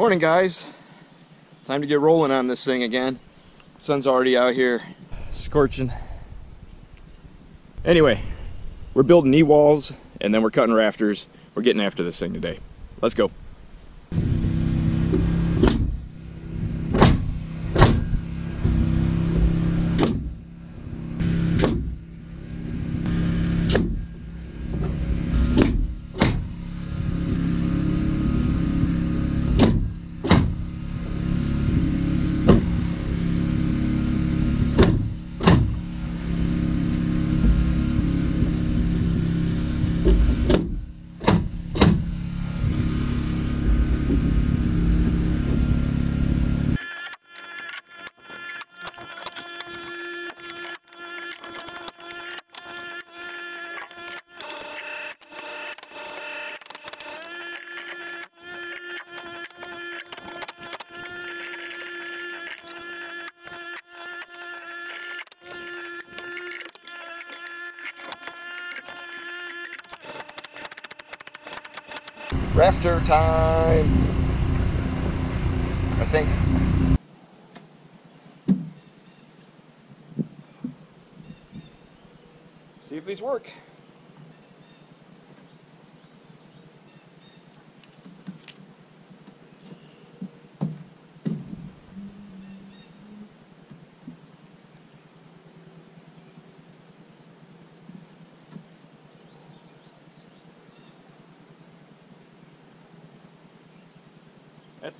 Morning, guys. Time to get rolling on this thing again. Sun's already out here scorching. Anyway, we're building knee walls and then we're cutting rafters. We're getting after this thing today. Let's go. Rafter time. I think. See if these work.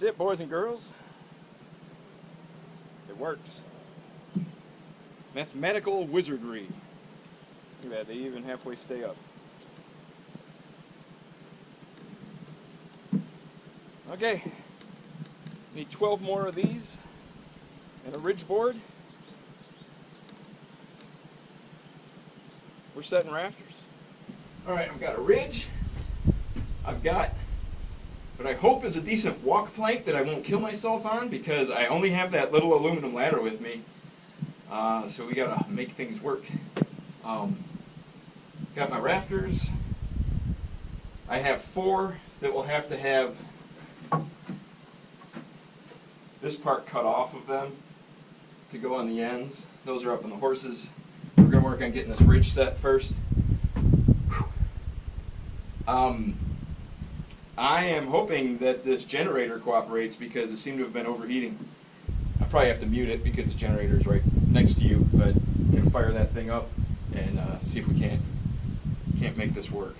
That's it, boys and girls. It works. Mathematical wizardry. Look at that, they even halfway stay up. Okay, need 12 more of these and a ridge board. We're setting rafters. All right, I've got a ridge. I've got but I hope is a decent walk plank that I won't kill myself on because I only have that little aluminum ladder with me. Uh, so we gotta make things work. Um, got my rafters. I have four that will have to have this part cut off of them to go on the ends. Those are up on the horses. We're gonna work on getting this ridge set first. Um, I am hoping that this generator cooperates because it seemed to have been overheating. I probably have to mute it because the generator is right next to you, but I'm gonna fire that thing up and uh, see if we can't can't make this work.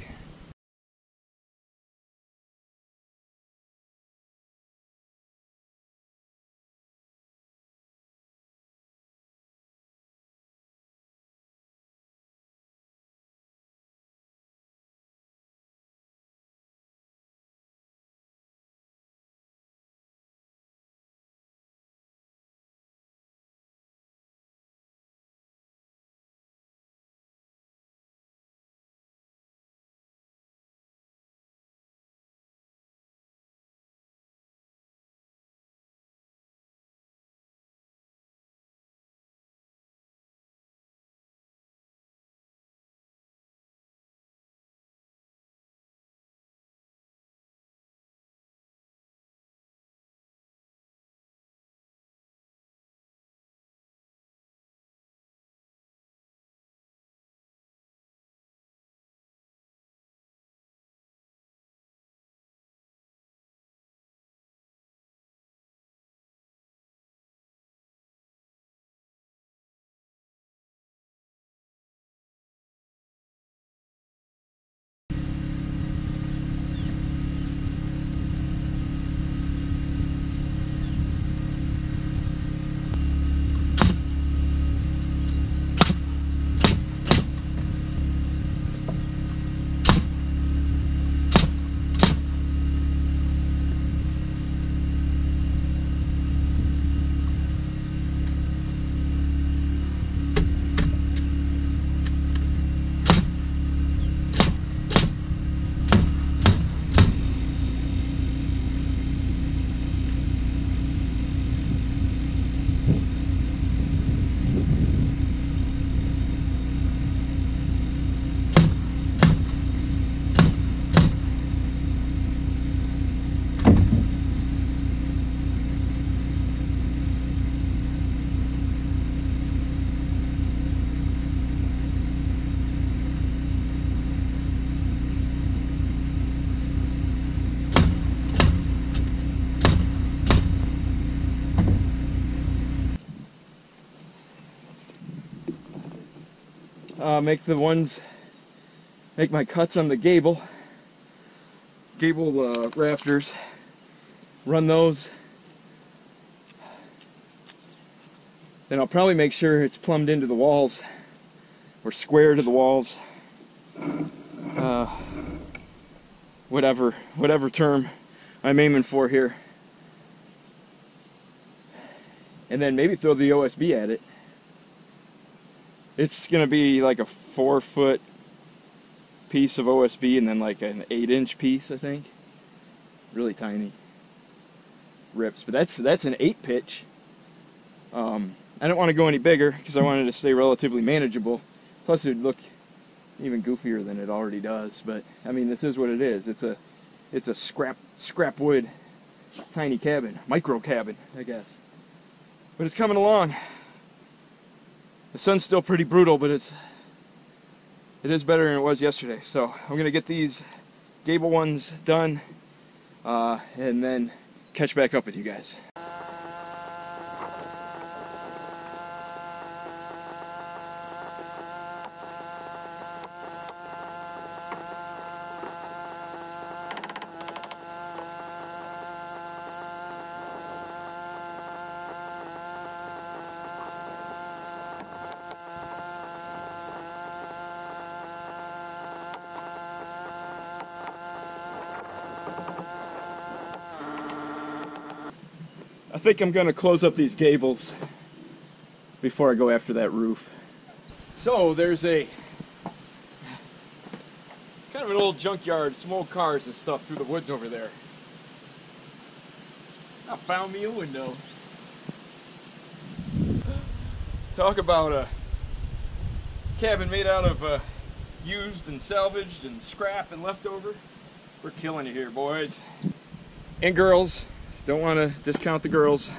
Uh, make the ones, make my cuts on the gable, gable uh, rafters, run those. Then I'll probably make sure it's plumbed into the walls or square to the walls. Uh, whatever, whatever term I'm aiming for here. And then maybe throw the OSB at it. It's gonna be like a four foot piece of OSB and then like an eight inch piece, I think. Really tiny rips, but that's that's an eight pitch. Um, I don't want to go any bigger because I wanted to stay relatively manageable. Plus, it would look even goofier than it already does. But I mean, this is what it is. It's a it's a scrap scrap wood tiny cabin, micro cabin, I guess. But it's coming along. The sun's still pretty brutal, but it's it is better than it was yesterday. So I'm gonna get these gable ones done, uh, and then catch back up with you guys. Think I'm going to close up these gables before I go after that roof. So there's a kind of an old junkyard, some old cars and stuff through the woods over there. I found me a window. Talk about a cabin made out of uh, used and salvaged and scrap and leftover. We're killing it here, boys. And girls. Don't want to discount the girls.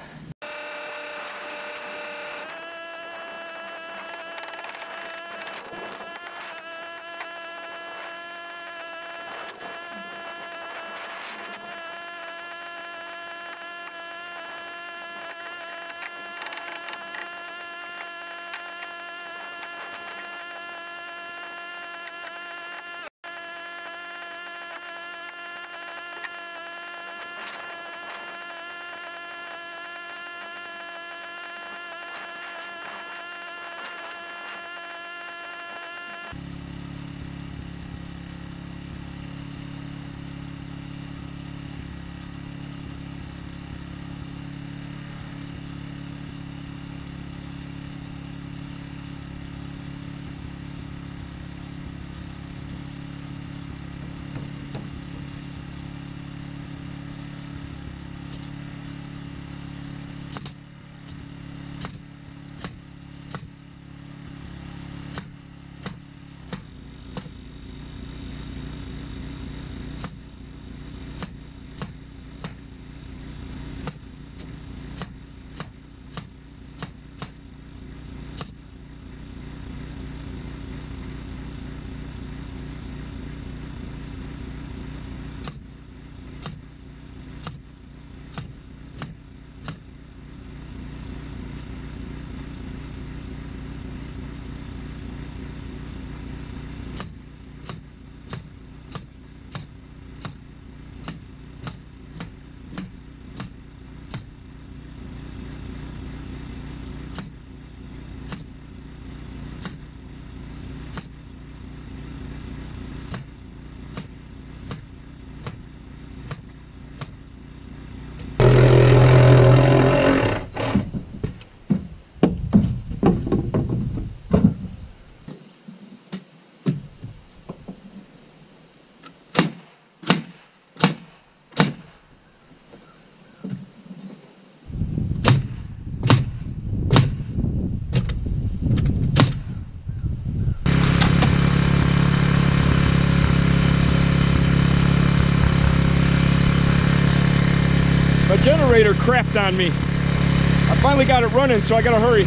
My generator crapped on me. I finally got it running, so I gotta hurry.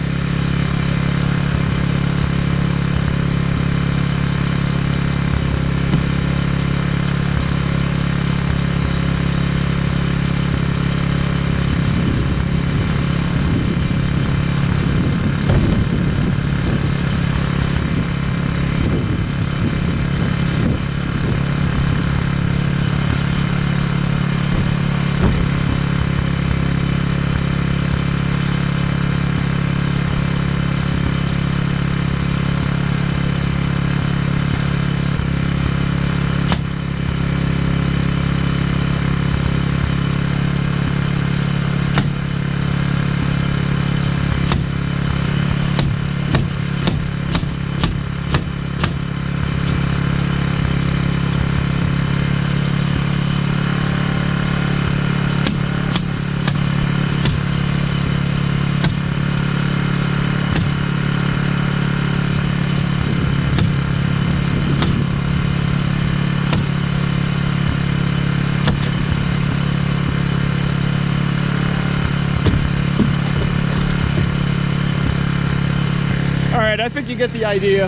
right, I think you get the idea.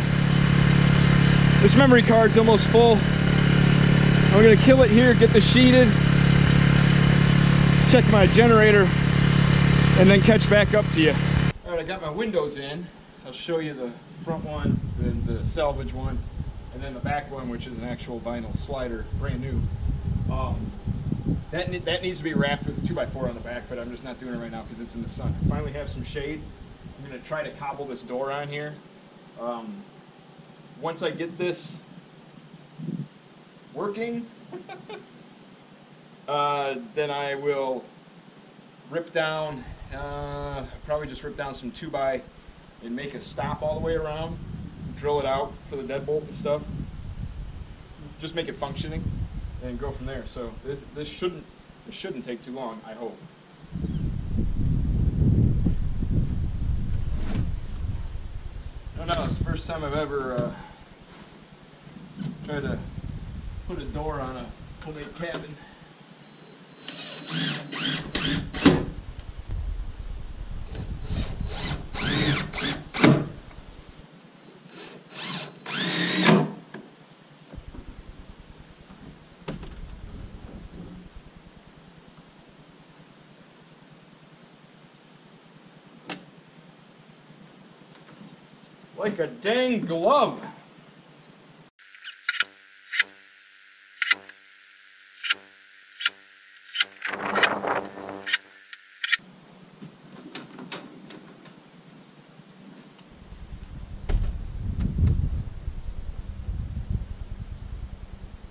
This memory card's almost full. I'm gonna kill it here, get the sheeted, check my generator, and then catch back up to you. All right, I got my windows in. I'll show you the front one, then the salvage one, and then the back one, which is an actual vinyl slider, brand new. Um, that, that needs to be wrapped with a 2x4 on the back, but I'm just not doing it right now because it's in the sun. I finally have some shade. I'm going to try to cobble this door on here. Um, once I get this working, uh, then I will rip down, uh, probably just rip down some 2 by and make a stop all the way around, drill it out for the deadbolt and stuff. Just make it functioning and go from there. So this, this shouldn't this shouldn't take too long, I hope. Don't know, it's the first time I've ever uh, tried to put a door on a homemade cabin. Like a dang glove.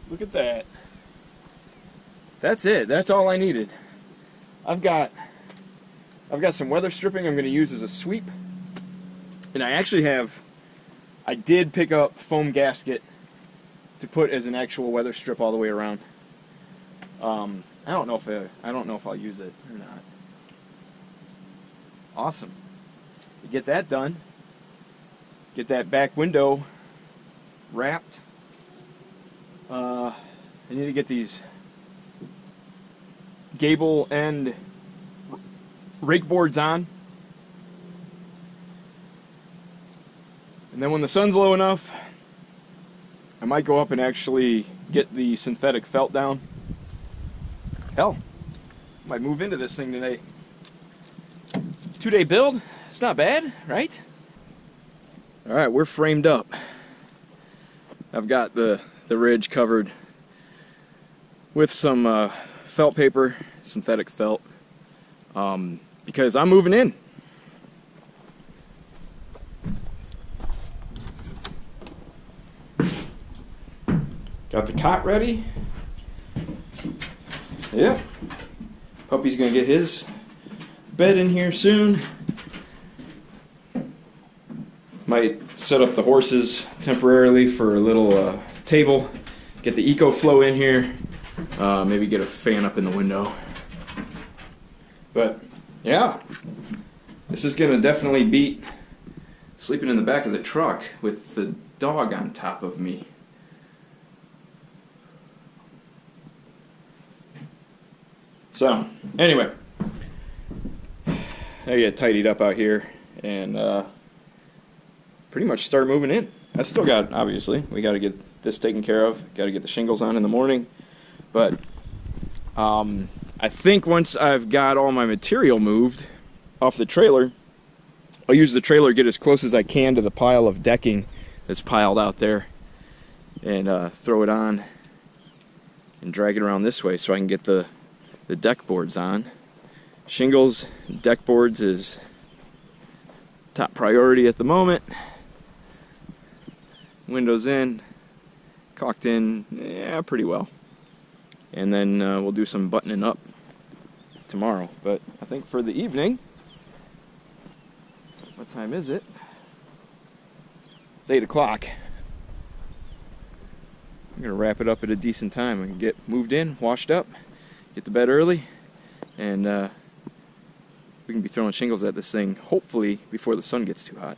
Look at that. That's it. That's all I needed. I've got I've got some weather stripping I'm going to use as a sweep. And I actually have I did pick up foam gasket to put as an actual weather strip all the way around. Um, I don't know if I, I don't know if I'll use it or not. Awesome. You get that done. Get that back window wrapped. Uh, I need to get these gable end rake boards on. And then when the sun's low enough, I might go up and actually get the synthetic felt down. Hell, might move into this thing today. Two day build, it's not bad, right? All right, we're framed up. I've got the, the ridge covered with some uh, felt paper, synthetic felt, um, because I'm moving in. Got the cot ready. Yep. Puppy's gonna get his bed in here soon. Might set up the horses temporarily for a little uh, table. Get the EcoFlow in here. Uh, maybe get a fan up in the window. But yeah, this is gonna definitely beat sleeping in the back of the truck with the dog on top of me. So, anyway, I get tidied up out here and uh, pretty much start moving in. I still got, obviously, we got to get this taken care of. Got to get the shingles on in the morning. But um, I think once I've got all my material moved off the trailer, I'll use the trailer get as close as I can to the pile of decking that's piled out there and uh, throw it on and drag it around this way so I can get the the deck boards on. Shingles, deck boards is top priority at the moment. Windows in, caulked in, yeah, pretty well. And then uh, we'll do some buttoning up tomorrow. But I think for the evening, what time is it? It's 8 o'clock. I'm going to wrap it up at a decent time and get moved in, washed up get to bed early, and uh, we can be throwing shingles at this thing hopefully before the sun gets too hot.